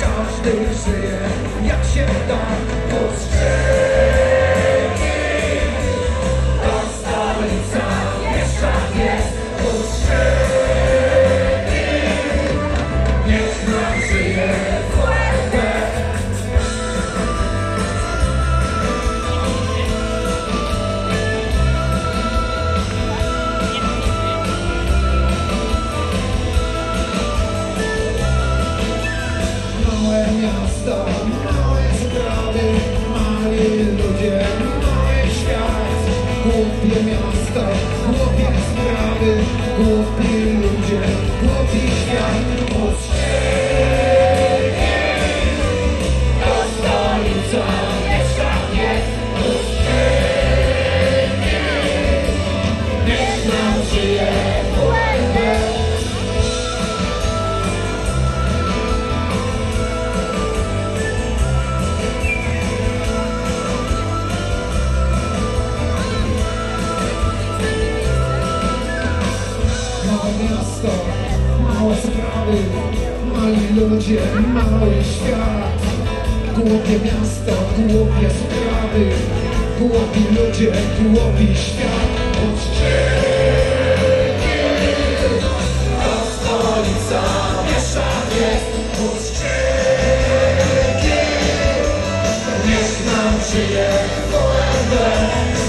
Każdy żyje jak się da Głupie miasto, głupie sprawy, głupi sprawy, mali ludzie, mały świat. Głupie miasto, głupie sprawy, głupi ludzie, głupi świat. Ostrzegi, to stolica, jest. Ostrzegi, niech nam żyje WRB.